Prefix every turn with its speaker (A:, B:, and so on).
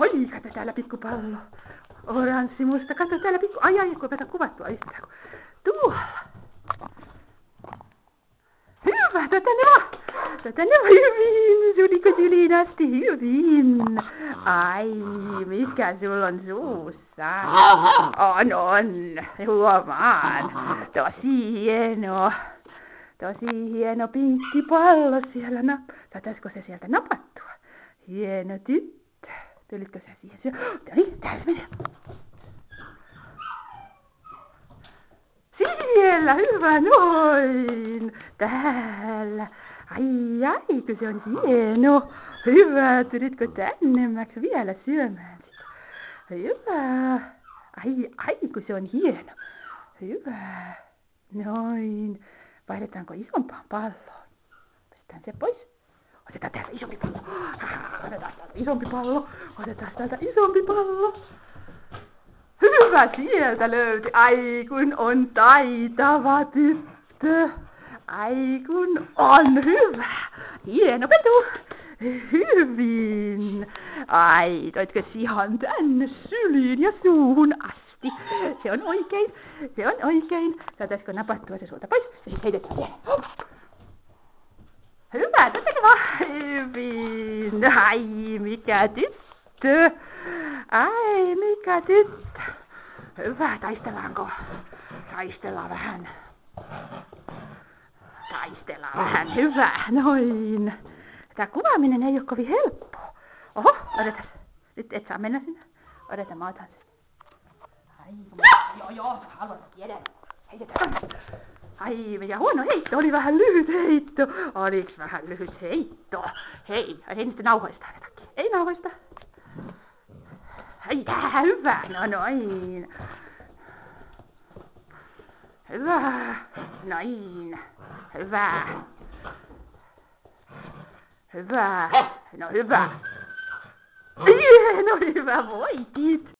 A: Oi, kato täällä pikkupallo. Oranssi musta, kato täällä pikku... Ai ai, kun päätä kuvattua yhtään. Tuolla. Hyvä, tätä ne vaan. Tätä ne vaan hyvin. Suliko syliin asti hyvin? Ai, mikä sulla on suussa? On, on. Huomaan. Tosi hieno. Tosi hieno pinkki pallo siellä. No, saataisiko se sieltä napattua? Hieno tyttö. Tulitkö sä siihen syö? No niin, täällä se menee. Siellä, hyvä, noin. Täällä. Ai ai, kun se on hieno. Hyvä, tulitkö tännemmäksi vielä syömään sitä? Hyvä. Ai ai, kun se on hieno. Hyvä. Noin. Vaihdetaanko isompaan palloon? Pistetään se pois. Otetaan täältä isompi pallo. Otetaan täältä isompi pallo. Otetaan täältä isompi pallo. Hyvä, sieltä löytyi. Ai kun on taitava tyttö. Ai kun on hyvä. Hieno petu. Hyvin. Ai, toitko sihan tänne syliin ja suuhun asti? Se on oikein. Se on oikein. Saataisiko napattua se sulta pois? Ja siis heitetään vielä. Hyvin. Ai, mikä tyttö. Ai, mikä tyttö. Hyvä, taistellaanko? Taistellaan vähän. Taistellaan vähän. Hyvä, noin. Tämä kuvaaminen ei ole kovin helppoa. Oho, odotas. Nyt et saa mennä sinne. Odota, mä otan sen. Ai, joo, joo, haluan tiedä. Heitetään. Ai, mikä huono heitto, oli vähän lyhyt heitto. Oliks vähän lyhyt heitto? Hei, ei nyt nauhoista jotakin. Ei nauhoista. Ai, tää hyvä, no noin. Hyvä, noin. Hyvä. Hyvä. No hyvä. Hieno, hyvä voitit.